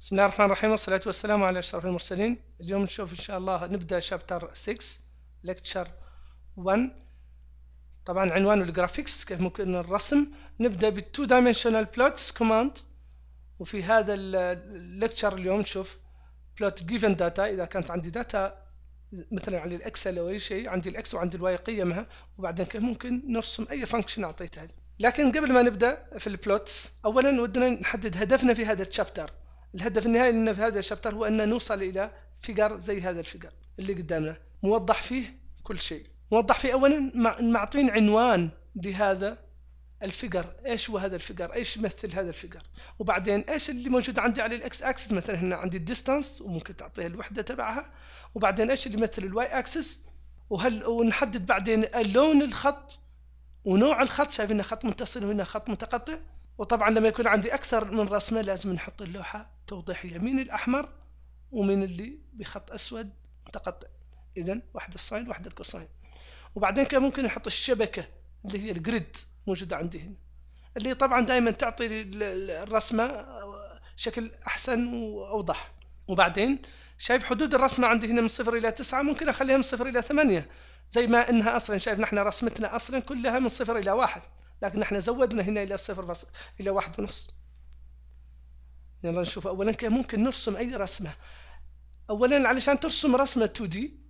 بسم الله الرحمن الرحيم والصلاة والسلام على أشرف المرسلين. اليوم نشوف إن شاء الله نبدأ chapter 6 lecture 1 طبعا عنوانه ال graphics كيف ممكن الرسم. نبدأ بال two dimensional plots command وفي هذا ال lecture اليوم نشوف plot given data إذا كانت عندي data مثلا على ال Excel أو أي شيء عندي ال x وعندي ال y قيمها. وبعدين كيف ممكن نرسم أي function أعطيتها. لكن قبل ما نبدأ في ال plots اولا ودنا نحدد هدفنا في هذا ال chapter الهدف النهائي لنا في هذا ال chapter هو أن نوصل إلى figure زي هذا ال figure اللي قدامنا. موضح فيه كل شيء. موضح فيه اولا معطين عنوان لهذا ال figure. إيش هو هذا ال figure؟ إيش يمثل هذا ال figure؟ وبعدين إيش اللي موجود عندي على الإكس أكسس؟ مثلا هنا عندي ال distance وممكن تعطيها الوحده تبعها. وبعدين إيش اللي يمثل ال y axis؟ وهل ونحدد بعدين اللون الخط ونوع الخط. شايفين خط متصل وهنا خط متقطع؟ وطبعا لما يكون عندي أكثر من رسمه لازم نحط اللوحة توضيحيه مين الأحمر ومين اللي بخط أسود متقطع. اذا واحد ال sine واحد ال cosine وبعدين كان ممكن نحط الشبكة اللي هي ال grid موجودة عندي هنا اللي طبعا دائما تعطي الرسمة شكل أحسن وأوضح. وبعدين شايف حدود الرسمة عندي هنا من صفر إلى تسعة ممكن أخليها من صفر إلى ثمانية زي ما إنها أصلا شايف نحن رسمتنا أصلا كلها من صفر إلى واحد. لكن نحن زودنا هنا إلى صفر بس إلى واحد ونص. يلا نشوف. اولا كيف ممكن نرسم أي رسمة. اولا علشان ترسم رسمة 2 D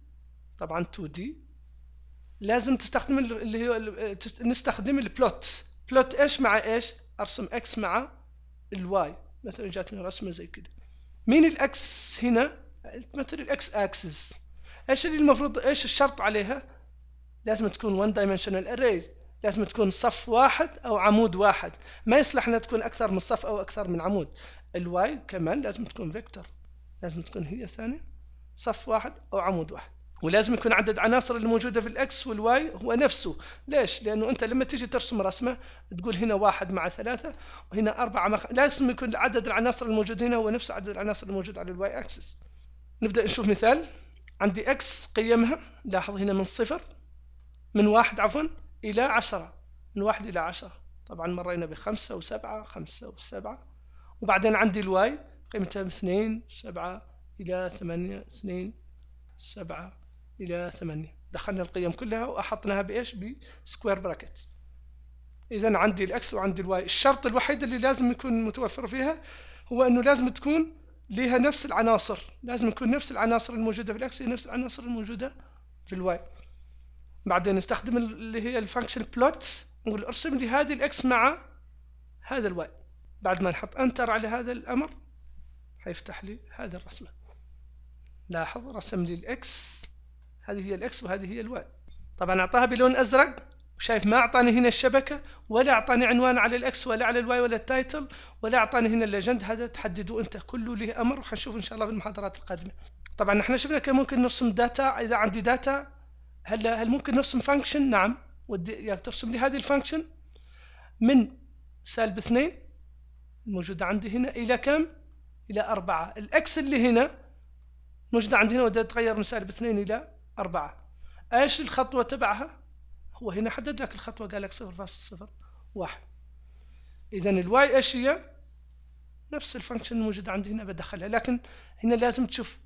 طبعا 2 D لازم تستخدم اللي هو نستخدم ال plot plot إيش مع إيش؟ أرسم x مع ال y مثلا جاتني رسمة زي كده. مين ال x هنا؟ مثل الاكس اكسس إيش اللي المفروض إيش الشرط عليها؟ لازم تكون 1 dimensional array لازم تكون صف واحد أو عمود واحد. ما يصلح إنها تكون أكثر من صف أو أكثر من عمود. ال y كمان لازم تكون vector لازم تكون هي ثانية صف واحد أو عمود واحد. ولازم يكون عدد عناصر الموجودة في ال x وال y هو نفسه. ليش؟ لأنه أنت لما تيجي ترسم رسمة تقول هنا واحد مع ثلاثة وهنا أربعة مع لازم يكون عدد العناصر الموجود هنا هو نفس عدد العناصر الموجود على ال y axis نبدأ نشوف مثال. عندي x قيمها لاحظ هنا من صفر من واحد عفوا. إلى عشرة من واحد إلى عشرة. طبعا مرينا بخمسة وسبعة خمسة وسبعة. وبعدين عندي ال y قيمتها من اثنين سبعة إلى ثمانية اثنين سبعة إلى ثمانية. دخلنا القيم كلها وأحطناها بإيش؟ ب square bracket. إذا عندي ال x وعندي ال y. الشرط الوحيد اللي لازم يكون متوفر فيها هو أنه لازم تكون لها نفس العناصر. لازم يكون نفس العناصر الموجودة في ال x هي نفس العناصر الموجودة في ال y. بعدين نستخدم اللي هي ال function plot نقول ارسم لي هذه ال x مع هذا ال y بعد ما نحط enter على هذا الأمر حيفتح لي هذه الرسمة. لاحظ رسم لي الإكس هذه هي الاكس وهذه هي الواي طبعا أعطاها بلون أزرق وشايف ما أعطاني هنا الشبكة ولا أعطاني عنوان على ال x ولا على ال y ولا ال title ولا أعطاني هنا ال legend هذا تحددوا أنت كله له أمر وحنشوف إن شاء الله في المحاضرات القادمة. طبعا إحنا شفنا كيف ممكن نرسم data إذا عندي data هل هل ممكن نرسم function نعم. ودي ترسم لي هذه ال function من سالب اثنين الموجودة عندي هنا إلى كم؟ إلى أربعة. ال x اللي هنا موجودة عندي هنا ودها تتغير من سالب اثنين إلى أربعة. إيش الخطوة تبعها؟ هو هنا حدد لك الخطوة قال لك صفر فاصل صفر واحد. إذا ال y إيش هي؟ نفس ال function الموجودة عندي هنا بدخلها. لكن هنا لازم تشوف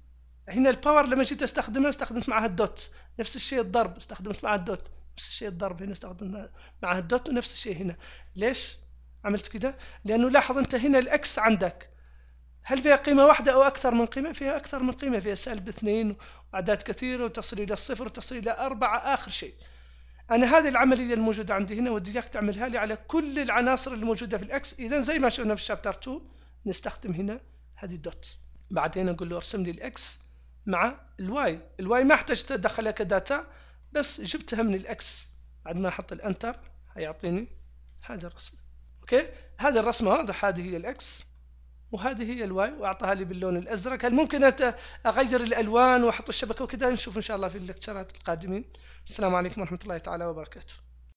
هنا ال power لما جيت استخدمها استخدمت معها ال dot. نفس الشيء الضرب استخدمت معها ال dot. نفس الشيء الضرب هنا استخدمت معها ال dot ونفس الشيء هنا. ليش عملت كده؟ لأنه لاحظ أنت هنا ال x عندك. هل فيها قيمة واحدة أو أكثر من قيمة؟ فيها أكثر من قيمة. فيها سالب اثنين وأعداد كثيرة وتصل إلى الصفر وتصل إلى أربعة آخر شيء. أنا هذه العملية الموجودة عندي هنا ودي إياك تعملها لي على كل العناصر الموجودة في ال x، إذا زي ما شفنا في ال chapter 2 نستخدم هنا هذه ال dot. بعدين أقول له ارسم لي ال x مع ال y، ال y ما احتجت أدخلها ك data بس جبتها من ال x. بعد ما أحط ال enter هيعطيني هذه الرسمة. okay؟ هذه الرسمة واضح هذه هي ال x. وهذه هي الواي وأعطاها لي باللون الأزرق هل ممكن أغير الألوان وأحط الشبكة وكذا نشوف إن شاء الله في اللكتشرات القادمين السلام عليكم ورحمة الله تعالى وبركاته